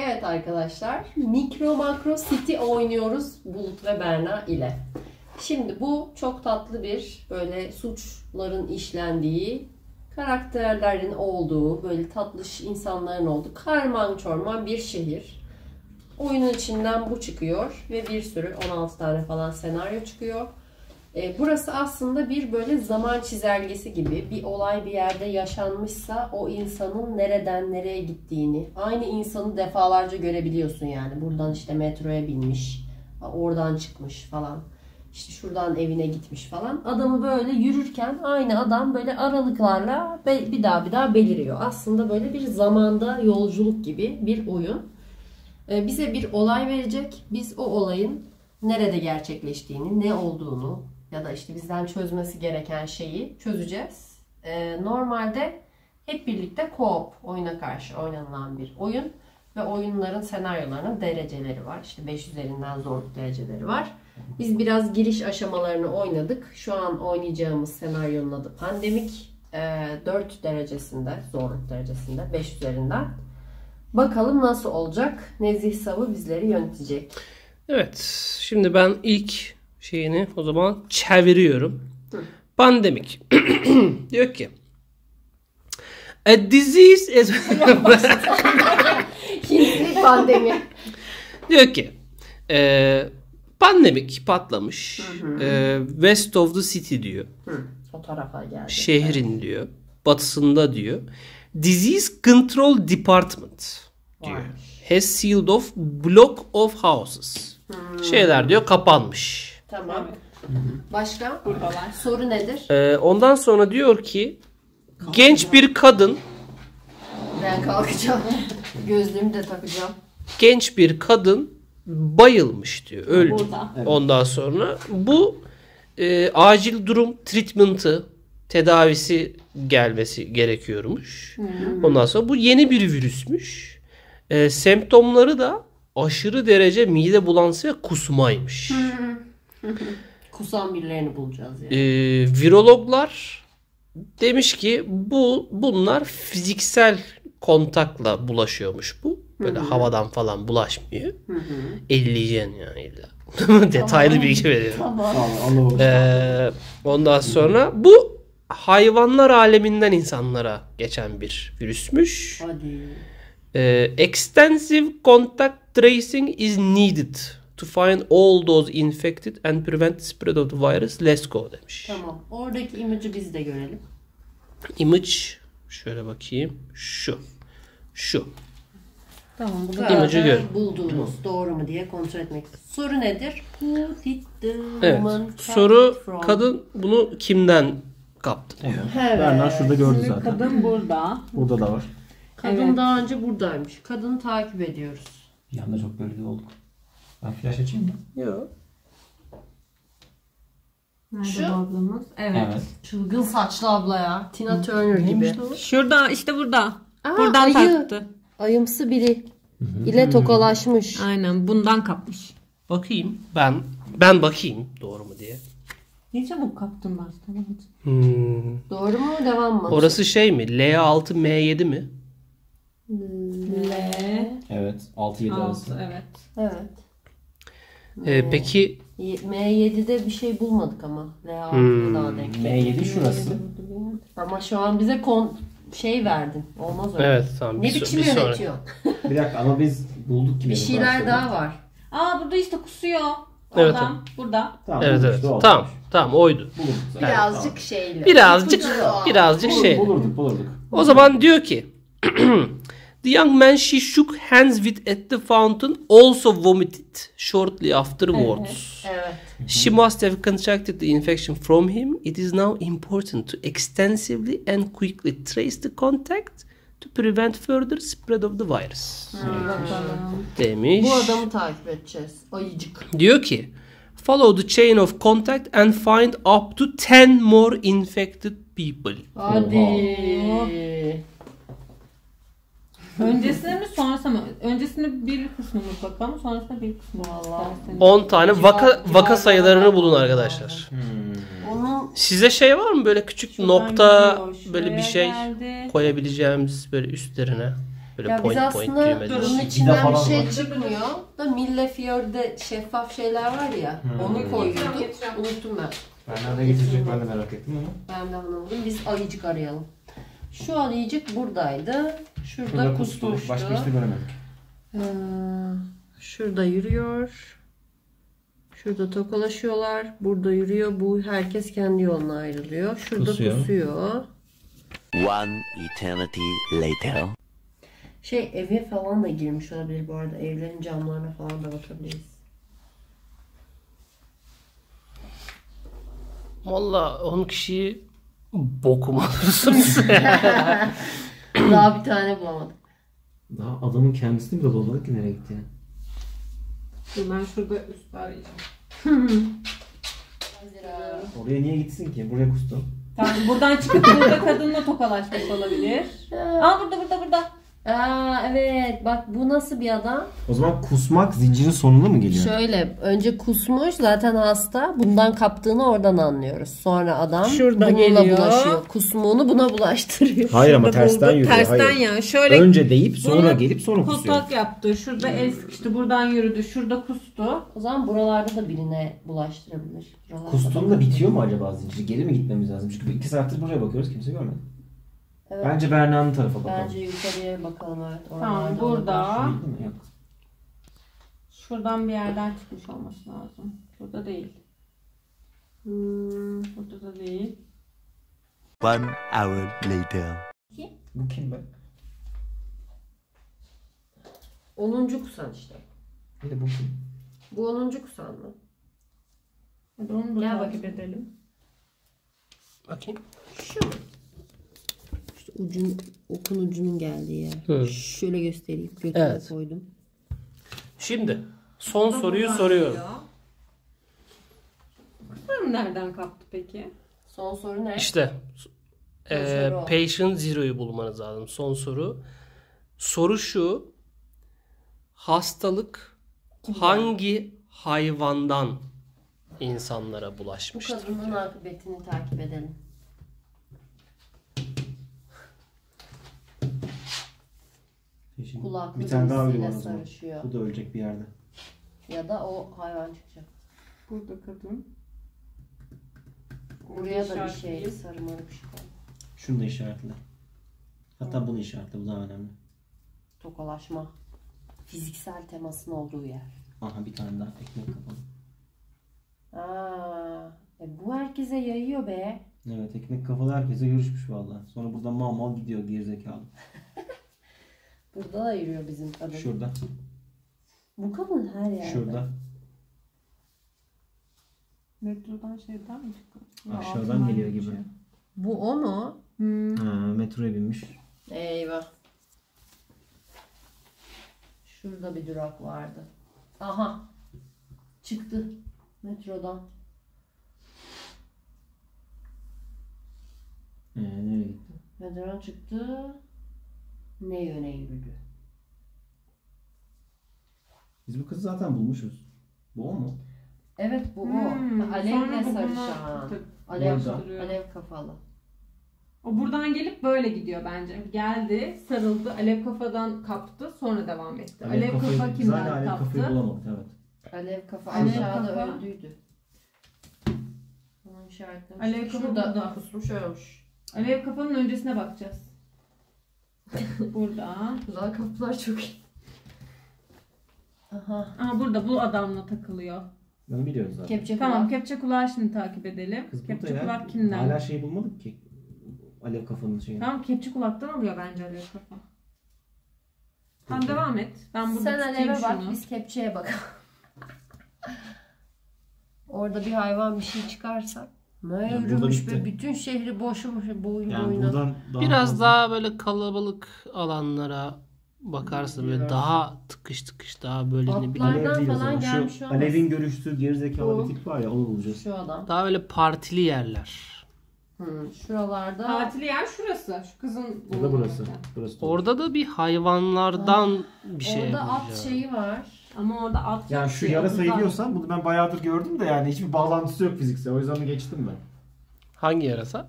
Evet arkadaşlar, Mikro Makro City oynuyoruz Bulut ve Berna ile. Şimdi bu çok tatlı bir böyle suçların işlendiği, karakterlerin olduğu, böyle tatlış insanların olduğu karman çorman bir şehir. Oyunun içinden bu çıkıyor ve bir sürü 16 tane falan senaryo çıkıyor. E, burası aslında bir böyle zaman çizelgesi gibi bir olay bir yerde yaşanmışsa o insanın nereden nereye gittiğini aynı insanı defalarca görebiliyorsun yani. Buradan işte metroya binmiş, oradan çıkmış falan. İşte şuradan evine gitmiş falan. Adamı böyle yürürken aynı adam böyle aralıklarla bir daha bir daha beliriyor. Aslında böyle bir zamanda yolculuk gibi bir oyun. E, bize bir olay verecek. Biz o olayın nerede gerçekleştiğini, ne olduğunu ya da işte bizden çözmesi gereken şeyi çözeceğiz. E, normalde hep birlikte co-op oyuna karşı oynanılan bir oyun ve oyunların senaryolarının dereceleri var. İşte 5 üzerinden zorluk dereceleri var. Biz biraz giriş aşamalarını oynadık. Şu an oynayacağımız senaryonun adı Pandemik. E, 4 derecesinde, zorluk derecesinde 5 üzerinden. Bakalım nasıl olacak? Nezih Savı bizleri yönetecek. Evet. Şimdi ben ilk şeyini o zaman çeviriyorum. Pandemik. Diyor ki A disease is... Hintli pandemi. Diyor ki e, pandemik patlamış. E, west of the city diyor. Hı, o tarafa geldi. Şehrin diyor. Batısında diyor. Disease Control Department diyor. Varmış. Has sealed off block of houses. Şeyler diyor kapanmış. Tamam. Başka? Buradalar. Soru nedir? Ee, ondan sonra diyor ki genç bir kadın Ben kalkacağım. Gözlüğümü de takacağım. genç bir kadın bayılmış diyor. Öldü. Burada. Ondan sonra bu e, acil durum treatment'ı tedavisi gelmesi gerekiyormuş. Ondan sonra bu yeni bir virüsmüş. E, semptomları da aşırı derece mide bulantısı ve kusmaymış. Kusan birilerini bulacağız yani. E, virologlar demiş ki bu bunlar fiziksel kontakla bulaşıyormuş bu. Böyle havadan falan bulaşmıyor. Elleyeceksin yani illa. Detaylı bilgi veriyorum. Tamam. Ee, ondan sonra bu hayvanlar aleminden insanlara geçen bir virüsmüş. Hadi. Ee, extensive contact tracing is needed to find all those infected and prevent the spread of the virus. Let's go demiş. Tamam. Oradaki imajı biz de görelim. Image şöyle bakayım. Şu. Şu. Tamam. Karar İmajı gör. bulduğumuz doğru mu diye kontrol etmek. Soru nedir? Who did the Evet. woman Soru from? kadın bunu kimden kaptı diyor. Evet. Berna şurada gördü Şimdi zaten. kadın burada. Burada da var. Kadın Evet. daha önce buradaymış. Kadını takip ediyoruz. Bir anda çok bölgede olduk. Ben flash açayım mı? Yok. Nerede Şu? bu ablamız? Evet. Evet. Çılgın saçlı abla ya. Tina Turner gibi. Şurada işte burada. Aa, Buradan ayı. taktı. Ayımsı biri ile tokalaşmış. Aynen bundan kapmış. Bakayım. Ben ben bakayım doğru mu diye. Ne çabuk kaptın ben tamam. Hmm. Doğru mu? Devam mı? Orası şey mi? L6 M7 mi? L. Evet. 6-7 arası. 6 evet. Evet. Ee, peki Y- M7'de bir şey bulmadık ama. L6'da Hmm. daha denk. M7 şurası. Ama şu an bize kon şey verdin. Olmaz öyle. evet tamam. Ne bir, biçim bir yönetiyorsun? Bir dakika ama biz bulduk gibi. Bir şeyler daha var. Aa burada işte kusuyor. Evet, Adam burada. Tamam, Evet evet. o Tamam tamam oydu. Bulduk. zaten. Birazcık şeyli. Birazcık İpucu o. birazcık Bulurduk, şey. bulurduk bulurduk. O zaman diyor ki The young man she shook hands with at the fountain also vomited shortly afterwards. Evet. She must have contracted the infection from him. It is now important to extensively and quickly trace the contact to prevent further spread of the virus. Demiş. Bu adamı takip edeceğiz. Ayıcık. Diyor ki follow the chain of contact and find up to 10 more infected people. Hadi. Öncesine mi sonrasına mı? Öncesinde bir kısmı mutlaka ama sonrasında bir kısmı. Vallahi. isterseniz. 10 tane vaka vaka sayılarını bulun arkadaşlar. Onun Size şey var mı böyle küçük Şuradan nokta gidiyor, böyle bir şey geldi. koyabileceğimiz böyle üstlerine? Böyle Ya biz point point aslında düğmeler. bunun içinden bir falan şey var. çıkmıyor. Da Millefior'da şeffaf şeyler var ya. Hmm. Onu koyuyorduk. Unuttum ben. Benden de getirecek ben de merak ettim ama. Ben de anlamadım. Biz ayıcık arayalım. Şu ayıcık buradaydı. Şurada, Burada kusmuştu. kustu. Başka işte göremedik. Ee, şurada yürüyor. Şurada tokalaşıyorlar. Burada yürüyor. Bu herkes kendi yoluna ayrılıyor. Şurada Kusuyor. kusuyor. One eternity later. Şey eve falan da girmiş olabilir bu arada. Evlerin camlarına falan da bakabiliriz. Valla 10 kişiyi bokum alırsınız. Daha bir tane bulamadım. Daha adamın kendisini bile bulamadık ki nereye gitti yani. Ben şurada üst arayacağım. Oraya niye gitsin ki? Buraya kustu. Tamam buradan çıkıp burada kadınla tokalaşmış olabilir. Aa burada burada burada. Aa evet bak bu nasıl bir adam? O zaman kusmak zincirin sonunda mı geliyor? Şöyle önce kusmuş zaten hasta bundan kaptığını oradan anlıyoruz. Sonra adam Şurada bununla geliyor. bulaşıyor. Kusmuğunu buna bulaştırıyor. Hayır ama Burada tersten buldu. yürüyor. Tersten Hayır. yani şöyle Önce deyip sonra Bunu gelip sonra kusuyor. kustak yaptı. Şurada el sıkıştı. Buradan yürüdü. Şurada kustu. O zaman buralarda da birine bulaştırabilir. Buralarda Kustuğunda da bitiyor mu acaba zincir? Geri mi gitmemiz lazım? Çünkü iki saattir buraya bakıyoruz kimse görmedi. Evet. Bence Berna'nın tarafa bakalım. Bence yukarıya bakalım evet. Tamam burada. Yok. Şuradan bir yerden çıkmış olması lazım. Burada değil. Hmm, Burada da değil. One hour later. Bu kim be? 10. kusan işte. Bir de bu kim? Bu 10. kusan mı? Hadi onu da Gel takip bakayım. edelim. Bakayım. Şu ucun, okun ucunun geldiği yer. Hı. Şöyle göstereyim. Götüne Evet. koydum. Şimdi son soruyu soruyorum. Bakalım nereden kaptı peki? Son soru ne? İşte e, soru o. patient zero'yu bulmanız lazım. Son soru. Soru şu. Hastalık hangi hayvandan insanlara Bu bulaşmıştır? kadının akıbetini takip edelim. Peşin. Kulaklı bir tane daha zaman. sarışıyor. Bu da ölecek bir yerde. Ya da o hayvan çıkacak. Burada kadın. Buraya da bir şey işaretleyeyim. sarı marı bir şey koy. Şunu da işaretle. Hatta bunu işaretle. Bu daha önemli. Tokalaşma. Fiziksel temasın olduğu yer. Aha bir tane daha ekmek kapalı. Aa, e bu herkese yayıyor be. Evet ekmek kafalı herkese görüşmüş valla. Sonra buradan mal mal gidiyor gerizekalı. Burada da yürüyor bizim kadın. Şurada. Bu kadın her yerde. Şurada. Metrodan şeyden mi çıktı? Aşağıdan Altından geliyor geçiyor. gibi. Bu o mu? Hmm. Ha, metroya binmiş. Eyvah. Şurada bir durak vardı. Aha. Çıktı. Metrodan. Ee, nereye gitti? Metrodan çıktı. Ne yöne yürüdü? Biz bu kızı zaten bulmuşuz. Bu o mu? Evet bu Hmm, o. sonra Alevle bu sarışan. Alev, Burada. alev kafalı. O buradan gelip böyle gidiyor bence. Geldi, sarıldı, alev kafadan kaptı, sonra devam etti. Alev, kafa biz hala kimden alev kaptı? kafayı bulamadık evet. Alev kafa Alev aşağıda kafa. öldüydü. Onun işaretlemiş. Alev kafa Şurada burada. kusmuş ölmüş. Alev kafanın öncesine bakacağız. burada. Güzel kapılar çok iyi. Aha. Aha burada bu adamla takılıyor. Bunu biliyoruz zaten. Kepçe Tamam kulak. kepçe kulağı şimdi takip edelim. Kız kepçe ya. kulak kimden? Hala şeyi bulmadık ki. Alev kafanın şeyini. Tamam kepçe kulaktan alıyor bence alev kafa. Tamam devam et. Ben burada Sen aleve bak şunu. biz kepçeye bakalım. Orada bir hayvan bir şey çıkarsa. Ne burada yürümüş be bütün şehri boşu boşu boyun Yani buradan daha Biraz fazla- daha böyle kalabalık alanlara bakarsa böyle Biraz. daha tıkış tıkış daha böyle ne Atlar. bileyim falan gelmiş Şu olmaz. Alev'in görüştüğü gerizekalı bir tip var ya onu bulacağız. Şu adam. daha böyle partili yerler. Hı, şuralarda. Tatili yer şurası. Şu kızın Ya da burası. bulunması. Burası da. Orada da bir hayvanlardan bir şey Orada at şeyi var. Ama orada at Yani şu yara sayılıyorsa bunu ben bayağıdır gördüm de yani hiçbir bağlantısı yok fiziksel. O yüzden onu geçtim ben. Hangi yarasa?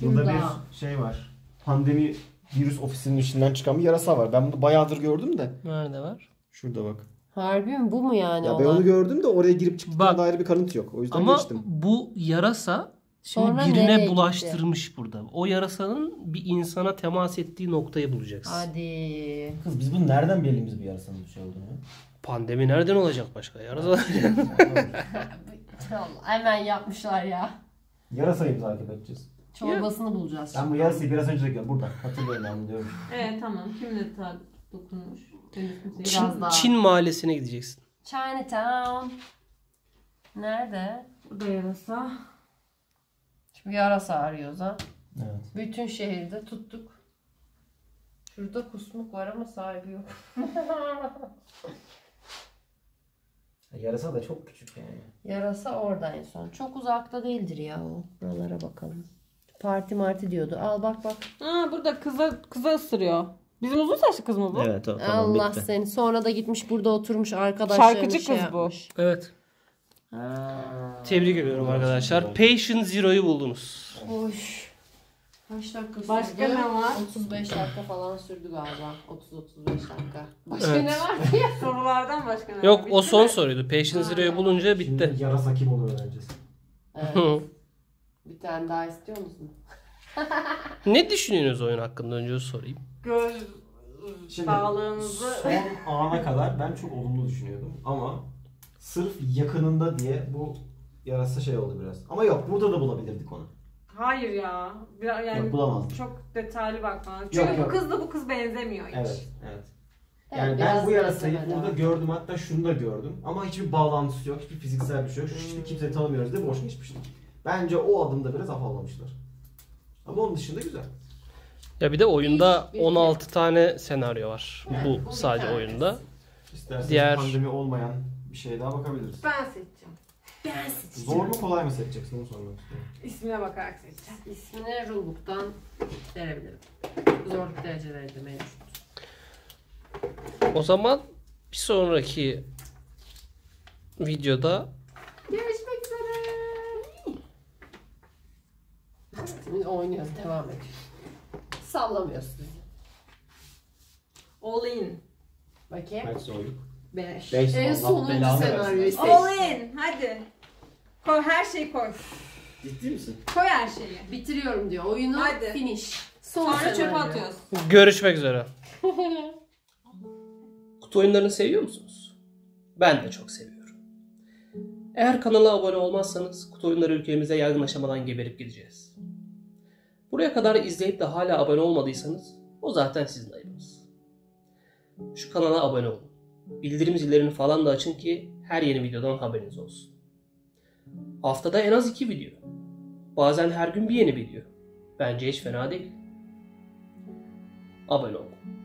Burada bir şey var. Pandemi virüs ofisinin içinden çıkan bir yarasa var. Ben bunu bayağıdır gördüm de. Nerede var? Şurada bak. Harbi mi? Bu mu yani Ya ben onu gördüm de oraya girip çıktığına Bak. dair bir kanıt yok. O yüzden Ama geçtim. bu yarasa şimdi Sonra nereye birine gitti? bulaştırmış burada. O yarasanın bir insana temas ettiği noktayı bulacaksın. Hadi. Kız biz bunu nereden bilelim bir yarasının bir şey olduğunu? ya? Pandemi nereden olacak başka? Yarasa Allah, Hemen yapmışlar ya. Yarasayı mı takip edeceğiz? Çorbasını bulacağız. Ben bu yarasayı biraz önce de gördüm. Burada. Hatırlıyorum ben diyorum. Evet tamam. Kim ne ta dokunmuş? Çin, Biraz daha. Çin mahallesine gideceksin. Chinatown. Nerede? Burada yarasa. Şimdi yarasa arıyoruz ha. Evet. Bütün şehirde tuttuk. Şurada kusmuk var ama sahibi yok. Yarasa da çok küçük yani. Yarasa orada en son. Çok uzakta değildir ya o. Buralara bakalım. Parti marti diyordu. Al bak bak. Aa burada kıza kıza ısırıyor. Bizim uzun saçlı kız mı bu? Evet tamam, Allah bitti. seni. Sonra da gitmiş burada oturmuş arkadaşlarını Şarkıcı şey kız bu. yapmış. Evet. Ha. Tebrik ediyorum arkadaşlar. Patient Zero'yu buldunuz. Hoş. Kaç dakika sürdü? Başka ne var? 35 dakika falan sürdü galiba. 30-35 dakika. Başka Evet. ne var ki? Sorulardan başka ne var? Yok o Bitti son mi? soruydu. Patient Zero'yu bulunca bitti. Şimdi yarasa kim onu öğreneceğiz. Evet. Bir tane daha istiyor musun? ne düşünüyorsunuz oyun hakkında önce onu sorayım. Göz Şimdi sağlığınızı son ana kadar ben çok olumlu düşünüyordum ama sırf yakınında diye bu yarasa şey oldu biraz. Ama yok burada da bulabilirdik onu. Hayır ya. Biraz yani Yok çok detaylı bakman. Çünkü Yok, bu yok. kızla bu kız benzemiyor hiç. Evet, evet. Evet, Yani biraz ben bu yarasayı burada gördüm hatta şunu da gördüm ama hiçbir bağlantısı yok, hiçbir fiziksel bir şey yok. Hiçbir kimseyi tanımıyoruz diye boş geçmiştik. Bence o adımda biraz afallamışlar. Ama onun dışında güzel. Ya bir de oyunda Bir- bir- 16 tane senaryo var. Evet, Bu bu sadece oyunda. İsterseniz Diğer- pandemi olmayan bir şeye daha bakabiliriz. Ben seçeceğim. Ben seçeceğim. Zor mu kolay mı seçeceksin onu sormak istiyorum. İsmine bakarak seçeceğim. İsmini rulebook'tan verebilirim. Zorluk dereceleri de mevcut. O zaman bir sonraki videoda Görüşmek üzere. Oynuyoruz, devam ediyoruz. Sallamıyoruz bizi. All in. Bakayım. Kaç zorluk? 5. 5 En sonuncu senaryoyu seç. All in. Hadi. Koy her şeyi koy. Ciddi misin? Koy her şeyi. Bitiriyorum diyor. Oyunu Hadi. finish. Son Sonra çöpe atıyoruz. görüşmek üzere. Kutu oyunlarını seviyor musunuz? Ben de çok seviyorum. Eğer kanala abone olmazsanız kutu oyunları ülkemize yaygın aşamadan geberip gideceğiz. Buraya kadar izleyip de hala abone olmadıysanız o zaten sizin ayıbınız. Şu kanala abone olun. Bildirim zillerini falan da açın ki her yeni videodan haberiniz olsun. Haftada en az iki video. Bazen her gün bir yeni video. Bence hiç fena değil. Abone olun.